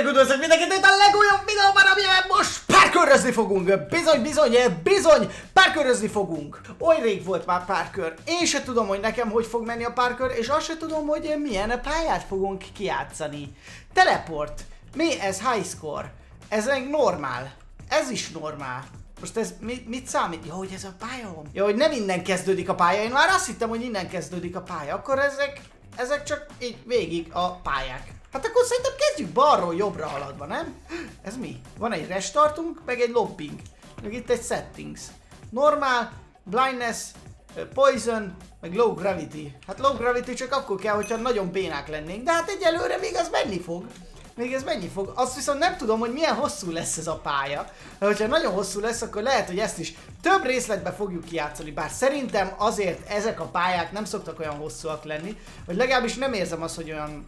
Sziasztok, üdvözlök mindenkit itt a legújabb videóban, amiben most párkörözni fogunk. Bizony, bizony, bizony, párkörözni fogunk. Oly rég volt már párkör. Én se tudom, hogy nekem hogy fog menni a párkör, és azt se tudom, hogy milyen pályát fogunk kijátszani. Teleport. Mi ez high score? Ez meg normál. Ez is normál. Most ez mi, mit számít? Jó, hogy ez a pálya van. Hogy nem innen kezdődik a pálya. Én már azt hittem, hogy innen kezdődik a pálya. Akkor ezek, ezek csak így végig a pályák. Hát akkor szerintem kezdjük balról jobbra haladva, nem? Ez mi? Van egy restartunk, meg egy lobbing. Meg itt egy settings. Normál, blindness, poison, meg low gravity. Hát low gravity csak akkor kell, hogyha nagyon bénák lennénk. De hát egyelőre még az menni fog. Még ez mennyi fog? Azt viszont nem tudom, hogy milyen hosszú lesz ez a pálya. De hogyha nagyon hosszú lesz, akkor lehet, hogy ezt is több részletbe fogjuk kijátszani. Bár szerintem azért ezek a pályák nem szoktak olyan hosszúak lenni, vagy legalábbis nem érzem azt, hogy olyan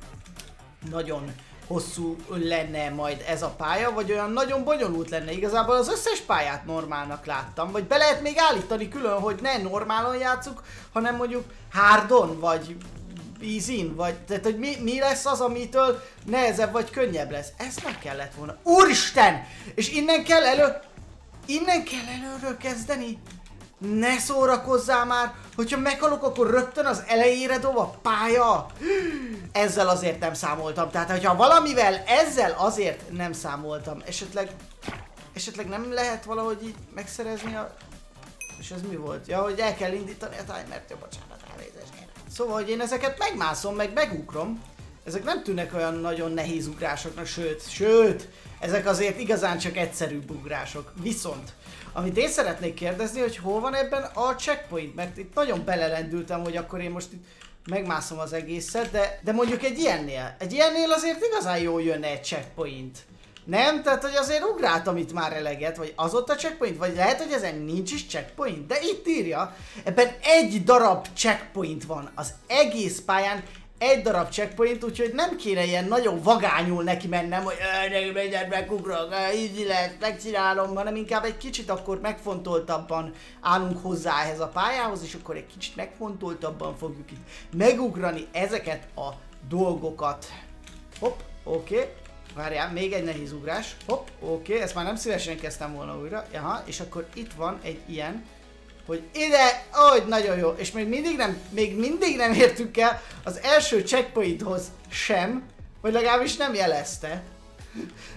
nagyon hosszú lenne majd ez a pálya, vagy olyan nagyon bonyolult lenne. Igazából az összes pályát normálnak láttam, vagy be lehet még állítani külön, hogy ne normálon játszuk, hanem mondjuk hardon, vagy easy vagy tehát hogy mi, mi lesz az, amitől nehezebb vagy könnyebb lesz. Ez meg kellett volna. Úristen! És innen kell elő... Innen kell előről kezdeni? Ne szórakozzál már, hogyha meghalok, akkor rögtön az elejére dob a pálya. Ezzel azért nem számoltam. Tehát, hogyha valamivel ezzel azért nem számoltam, esetleg, esetleg nem lehet valahogy így megszerezni a... És ez mi volt? Ja, hogy el kell indítani a timert, jó, bocsánat, elnézést. Szóval, hogy én ezeket megmászom, meg megugrom. Ezek nem tűnnek olyan nagyon nehéz ugrásoknak, sőt, sőt, ezek azért igazán csak egyszerűbb ugrások. Viszont, amit én szeretnék kérdezni, hogy hol van ebben a checkpoint, mert itt nagyon belelendültem, hogy akkor én most itt megmászom az egészet, de, de mondjuk egy ilyennél, egy ilyennél azért igazán jól jönne egy checkpoint. Nem? Tehát, hogy azért ugráltam itt már eleget, vagy az ott a checkpoint, vagy lehet, hogy ezen nincs is checkpoint, de itt írja, ebben egy darab checkpoint van az egész pályán, egy darab checkpoint, úgyhogy nem kéne ilyen nagyon vagányul neki mennem, hogy mindent megugrok, így lesz, megcsinálom, hanem inkább egy kicsit akkor megfontoltabban állunk hozzá ehhez a pályához, és akkor egy kicsit megfontoltabban fogjuk itt megugrani ezeket a dolgokat. Hopp, oké. Okay. Várjál, még egy nehéz ugrás. Hopp, oké, okay. ezt már nem szívesen kezdtem volna újra. Jaha, és akkor itt van egy ilyen hogy ide, hogy nagyon jó, és még mindig nem, még mindig nem értük el az első checkpointhoz sem, vagy legalábbis nem jelezte.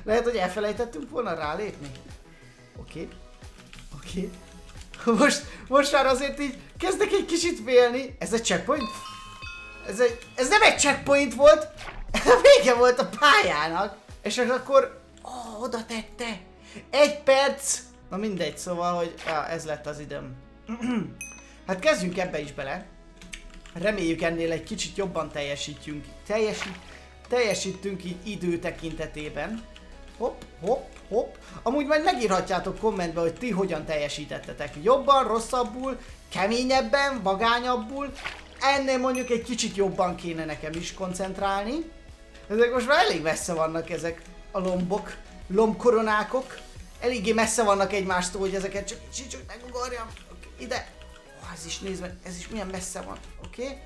Lehet, hogy elfelejtettünk volna rálépni. Oké. Okay. Oké. Okay. Most, most már azért így kezdek egy kicsit félni. Ez egy checkpoint? Ez, egy, ez nem egy checkpoint volt, ez a vége volt a pályának. És akkor, ó, oh, oda tette. Egy perc. Na mindegy, szóval, hogy ja, ez lett az időm. Hát kezdjünk ebbe is bele. Reméljük ennél egy kicsit jobban teljesítjünk. Teljesít, teljesítünk így idő tekintetében. Hopp, hopp, hopp. Amúgy majd megírhatjátok kommentbe, hogy ti hogyan teljesítettetek. Jobban, rosszabbul, keményebben, vagányabbul. Ennél mondjuk egy kicsit jobban kéne nekem is koncentrálni. Ezek most már elég messze vannak ezek a lombok, lombkoronákok. Eléggé messze vannak egymástól, hogy ezeket csak csak megugorjam ide. Oh, ez is nézd ez is milyen messze van, oké? Okay?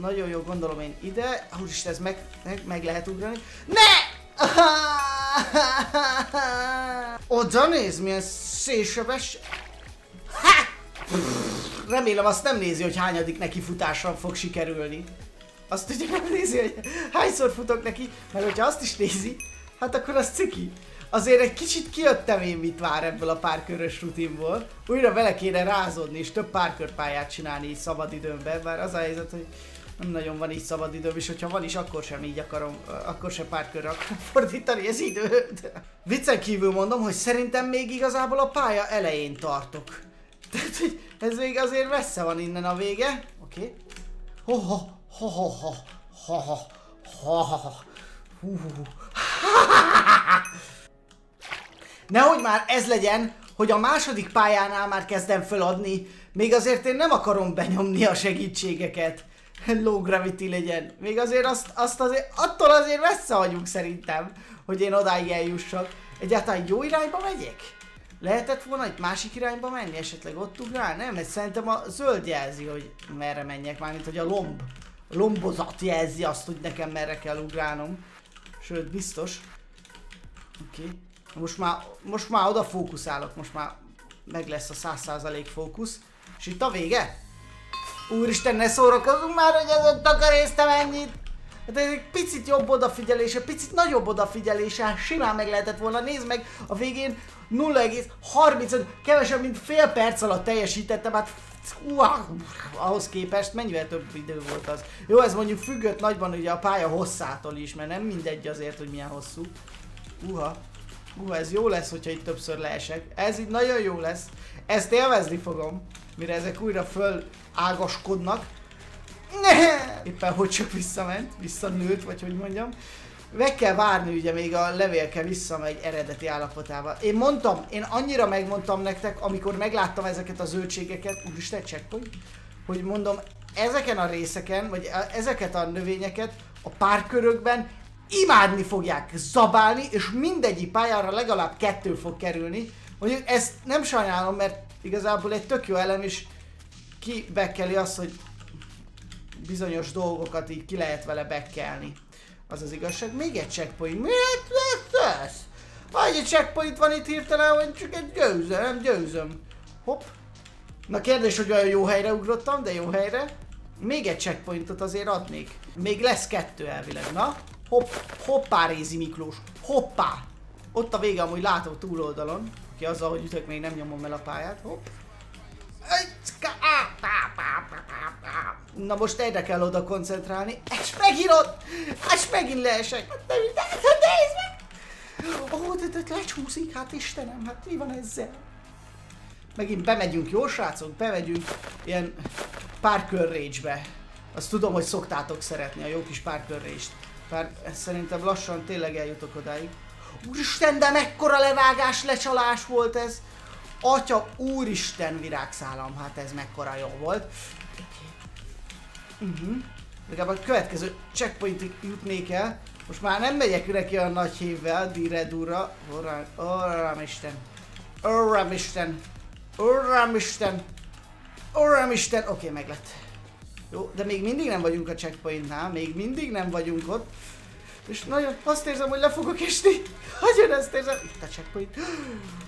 Nagyon jó, gondolom én ide. Úristen, ez meg, meg, meg lehet ugrani. Ne! Oda néz, milyen szélsebes. Ha! Remélem azt nem nézi, hogy hányadik neki futással fog sikerülni. Azt ugye nem nézi, hogy hányszor futok neki, mert hogyha azt is nézi, Hát akkor az ciki. Azért egy kicsit kijöttem én mit vár ebből a párkörös rutinból. Újra vele kéne rázodni és több párkörpályát csinálni így szabadidőmben, mert az a helyzet, hogy nem nagyon van így szabadidőm, és hogyha van is, akkor sem így akarom, akkor sem párkörre akarom fordítani az időt. Viccen kívül mondom, hogy szerintem még igazából a pálya elején tartok. Tehát, hogy ez még azért messze van innen a vége. Oké. Okay. Ho-ho, ho-ho-ho, ho-ho, ho-ho, hú, hú, hú. Nehogy már ez legyen, hogy a második pályánál már kezdem feladni, még azért én nem akarom benyomni a segítségeket. Low gravity legyen. Még azért azt, azt azért, attól azért messze vagyunk szerintem, hogy én odáig eljussak. Egyáltalán jó irányba megyek? Lehetett volna egy másik irányba menni, esetleg ott ugrál? Nem, mert szerintem a zöld jelzi, hogy merre menjek, mármint hogy a lomb. A lombozat jelzi azt, hogy nekem merre kell ugrálnom. Sőt, biztos. Oké. Okay. Most már, most már oda fókuszálok, most már meg lesz a 100% fókusz. És itt a vége? Úristen, ne szórakozunk már, hogy ezen takaréztem ennyit! Hát ez egy picit jobb odafigyelése, picit nagyobb odafigyelése, simán meg lehetett volna. Nézd meg, a végén 0,35, kevesebb, mint fél perc alatt teljesítettem, hát wow, ahhoz képest mennyivel több idő volt az. Jó, ez mondjuk függött nagyban ugye a pálya hosszától is, mert nem mindegy azért, hogy milyen hosszú. Uha. Uha, ez jó lesz, hogyha itt többször leesek. Ez így nagyon jó lesz. Ezt élvezni fogom, mire ezek újra föl ágaskodnak. Éppen hogy csak visszament, visszanőtt, vagy hogy mondjam. Meg kell várni, ugye még a levélke visszamegy eredeti állapotába. Én mondtam, én annyira megmondtam nektek, amikor megláttam ezeket a zöldségeket, úristen, checkpoint, hogy mondom, ezeken a részeken, vagy ezeket a növényeket a párkörökben imádni fogják zabálni, és mindegyik pályára legalább kettő fog kerülni. Mondjuk ezt nem sajnálom, mert igazából egy tök jó elem is kibekkeli azt, hogy bizonyos dolgokat így ki lehet vele bekkelni. Az az igazság. Még egy checkpoint. Miért lesz ez? Vagy egy checkpoint van itt hirtelen, vagy csak egy gőzöm, nem győzöm. Hopp. Na kérdés, hogy olyan jó helyre ugrottam, de jó helyre. Még egy checkpointot azért adnék. Még lesz kettő elvileg, na? Hopp, hoppá Rézi Miklós, hoppá! Ott a vége amúgy látom túloldalon. Ki azzal, hogy ütök, még nem nyomom el a pályát. Hopp. Na most egyre kell oda koncentrálni. És megint ott! És megint leesek! Hát nézd meg! Ó, de, de lecsúszik, hát Istenem, hát mi van ezzel? Megint bemegyünk, jó srácok? Bemegyünk ilyen párkör rage-be. Azt tudom, hogy szoktátok szeretni a jó kis párkör rage-t. Bár szerintem lassan tényleg eljutok odáig. Úristen, de mekkora levágás, lecsalás volt ez! Atya, úristen virágszálam, hát ez mekkora jó volt. Uh mhm. -huh. Legalább a következő checkpointig jutnék el. Most már nem megyek neki a nagy hívvel, dire dura. Orrám Isten. Orrám Isten. Orrám Isten. Orrám Isten. Oké, okay, meg lett. Jó, de még mindig nem vagyunk a checkpointnál, még mindig nem vagyunk ott. És nagyon azt érzem, hogy le fogok esni. Nagyon ezt érzem. Itt a checkpoint.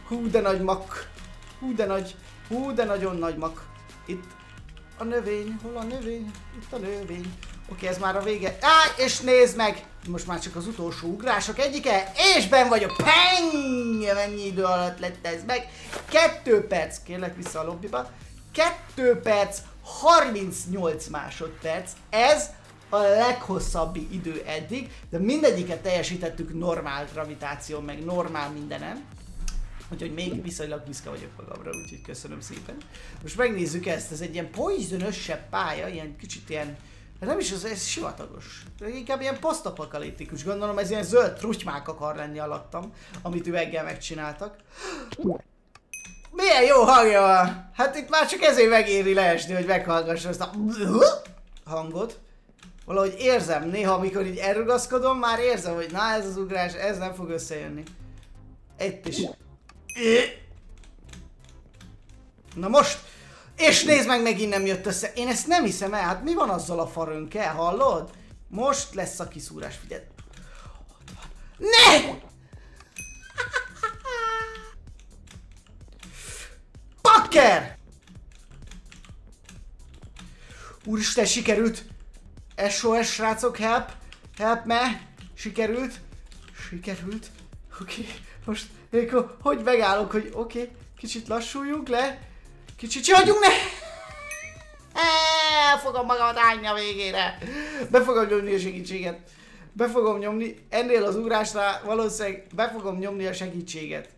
Hú, de nagy mak. Hú, de nagy. Hú, de nagyon nagy mak. Itt a növény. Hol a növény? Itt a növény. Oké, ez már a vége. Á, és nézd meg! Most már csak az utolsó ugrások egyike, és ben vagyok. Peng! Mennyi idő alatt lett ez meg? Kettő perc. Kérlek vissza a lobbiba. Kettő perc, 38 másodperc. Ez a leghosszabb idő eddig, de mindegyiket teljesítettük normál gravitáció, meg normál mindenen. Úgyhogy még viszonylag büszke vagyok magamra, úgyhogy köszönöm szépen. Most megnézzük ezt, ez egy ilyen poisonösebb pálya, ilyen kicsit ilyen, nem is, ez, ez sivatagos. Inkább ilyen posztapokaliptikus, gondolom ez ilyen zöld trutymák akar lenni alattam, amit üveggel megcsináltak. Milyen jó hangja van! Hát itt már csak ezért megéri leesni, hogy meghallgassa ezt a hangot valahogy érzem, néha amikor így elrugaszkodom, már érzem, hogy na ez az ugrás, ez nem fog összejönni. Itt is. Na most! És nézd meg, megint nem jött össze. Én ezt nem hiszem el, hát mi van azzal a farönkkel, hallod? Most lesz a kiszúrás, figyelj. Ne! Pakker! Úristen, sikerült! SOS srácok, help! Help me! Sikerült! Sikerült! Oké, okay. most akkor hogy megállok, hogy oké, okay. kicsit lassuljunk le, kicsit csihagyjunk ne! El fogom magamat állni a végére! Be fogom nyomni a segítséget. Be fogom nyomni, ennél az ugrásnál valószínűleg be fogom nyomni a segítséget.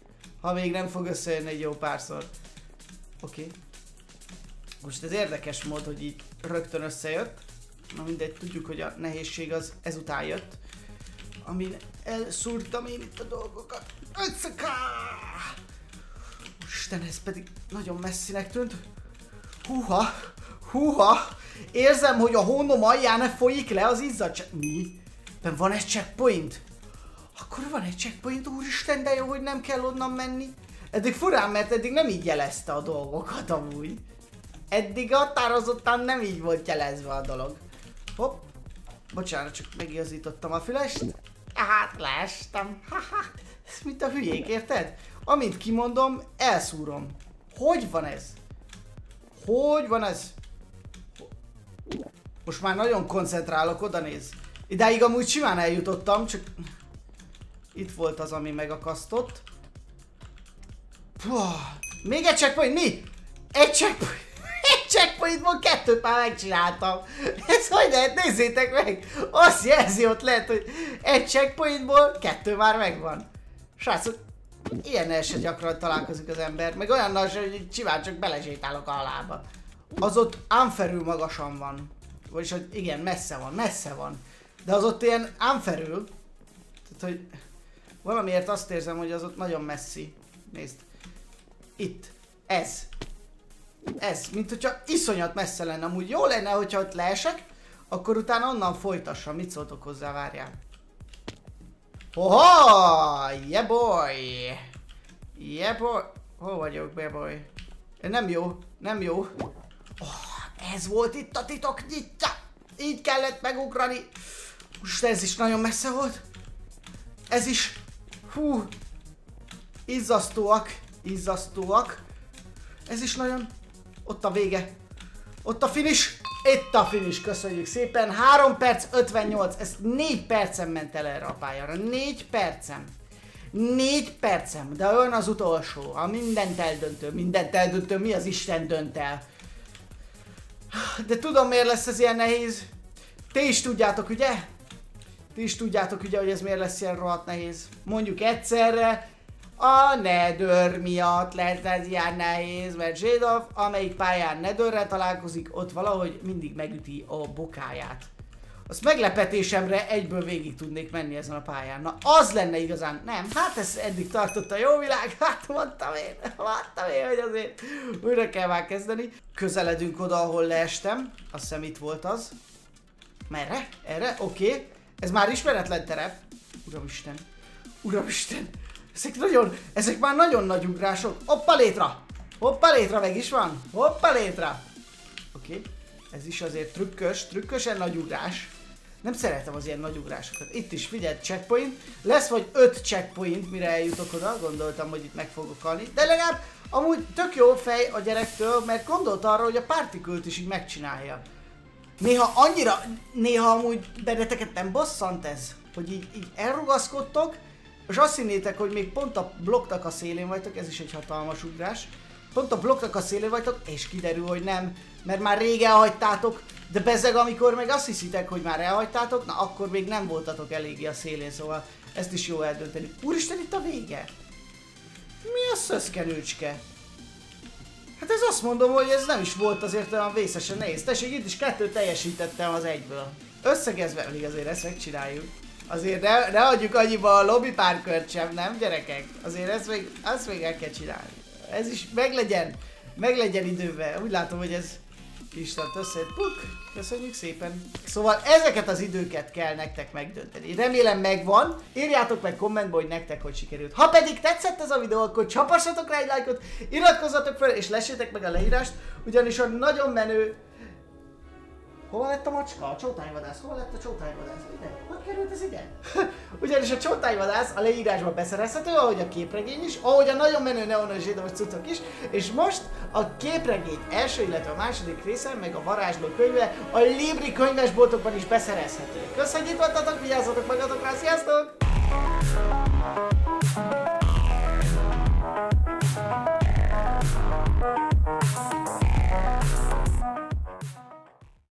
Ha még nem fog összejönni egy jó párszor. Oké. Okay. Most ez érdekes mód, hogy így rögtön összejött. Na mindegy, tudjuk, hogy a nehézség az ezután jött. Amin elszúrtam én itt a dolgokat. Ötszaká! Isten, ez pedig nagyon messzinek tűnt. Húha! Húha! Érzem, hogy a hónom alján folyik le az izzadság. Mi? Ben van egy checkpoint? Akkor van egy checkpoint, úristen, de jó, hogy nem kell onnan menni. Eddig furán, mert eddig nem így jelezte a dolgokat amúgy. Eddig határozottan nem így volt jelezve a dolog. Hopp. Bocsánat, csak megigazítottam a fülest. Hát, leestem. Ez mint a hülyék, érted? Amint kimondom, elszúrom. Hogy van ez? Hogy van ez? Most már nagyon koncentrálok, oda néz. Idáig amúgy simán eljutottam, csak... Itt volt az, ami megakasztott. Puh, még egy checkpoint, mi? Egy checkpoint, egy checkpointból kettőt már megcsináltam. Ez hogy lehet? Nézzétek meg! Azt jelzi ott lehet, hogy egy checkpointból kettő már megvan. Srácok, ilyennel se gyakran találkozik az ember, meg olyan nagy, hogy simán csak belezsétálok a lába. Az ott unferül magasan van. Vagyis, hogy igen, messze van, messze van. De az ott ilyen unferül. Tehát, hogy valamiért azt érzem, hogy az ott nagyon messzi. Nézd. Itt. Ez. Ez. Mint hogyha iszonyat messze lenne. Amúgy jó lenne, hogyha ott leesek, akkor utána onnan folytassam. Mit szóltok hozzá, várjál. Oha! Yeah boy! Yeah boy! Hol vagyok, yeah boy? Nem jó, nem jó. Oh, ez volt itt a titok nyitja! Így kellett megugrani. Most ez is nagyon messze volt. Ez is. Hú. Izzasztóak. Izzasztóak. Ez is nagyon... Ott a vége. Ott a finish. Itt a finish, köszönjük szépen. 3 perc 58, ez 4 percen ment el erre a pályára. 4 percem. 4 percem, de olyan az utolsó. A mindent eldöntő, mindent eldöntő, mi az Isten dönt el. De tudom miért lesz ez ilyen nehéz. Ti is tudjátok, ugye? Ti is tudjátok ugye, hogy ez miért lesz ilyen rohadt nehéz. Mondjuk egyszerre, a Nether miatt lehet ez ilyen nehéz, mert Zsédov, amelyik pályán Netherrel találkozik, ott valahogy mindig megüti a bokáját. Azt meglepetésemre egyből végig tudnék menni ezen a pályán. Na az lenne igazán, nem, hát ez eddig tartott a jó világ, hát mondtam én, mondtam én, hogy azért újra kell már kezdeni. Közeledünk oda, ahol leestem, azt hiszem itt volt az. Merre? Erre? Oké. Okay. Ez már ismeretlen terep. Uramisten. Uramisten. Ezek nagyon, ezek már nagyon nagy ugrások. Hoppa létra! Hoppa létra meg is van. Hoppa létra! Oké. Okay. Ez is azért trükkös, trükkösen nagy ugrás. Nem szeretem az ilyen nagy ugrásokat. Itt is figyelj, checkpoint. Lesz vagy 5 checkpoint, mire eljutok oda. Gondoltam, hogy itt meg fogok halni. De legalább amúgy tök jó fej a gyerektől, mert gondolt arra, hogy a partikült is így megcsinálja. Néha annyira, néha amúgy benneteket nem bosszant ez, hogy így, így elrugaszkodtok, és azt hinnétek, hogy még pont a blokknak a szélén vagytok, ez is egy hatalmas ugrás, pont a blokknak a szélén vagytok, és kiderül, hogy nem, mert már rég elhagytátok, de bezeg, amikor meg azt hiszitek, hogy már elhagytátok, na akkor még nem voltatok eléggé a szélén, szóval ezt is jó eldönteni. Úristen, itt a vége! Mi a szöszkenőcske? Hát ez azt mondom, hogy ez nem is volt azért olyan vészesen nehéz. Tessék, itt is kettő teljesítettem az egyből. Összegezve, még azért ezt megcsináljuk. Azért ne, ne adjuk annyiba a lobby párkört sem, nem gyerekek? Azért ezt még, azt még el kell csinálni. Ez is meglegyen, meglegyen időben. Úgy látom, hogy ez Isten összejött. Puk! Köszönjük szépen. Szóval ezeket az időket kell nektek megdönteni. Remélem megvan. Írjátok meg kommentbe, hogy nektek hogy sikerült. Ha pedig tetszett ez a videó, akkor csapassatok rá egy lájkot, iratkozzatok fel és lessétek meg a leírást, ugyanis a nagyon menő Hol lett a macska? A csótányvadász. Hol lett a csótányvadász? Ide? Hogy került ez ide? Ugyanis a csótányvadász a leírásban beszerezhető, ahogy a képregény is, ahogy a nagyon menő neonos zsidós cuccok is, és most a képregény első, illetve a második része, meg a varázsló könyve a Libri könyvesboltokban is beszerezhető. Köszönjük, hogy vigyázzatok magatokra, sziasztok!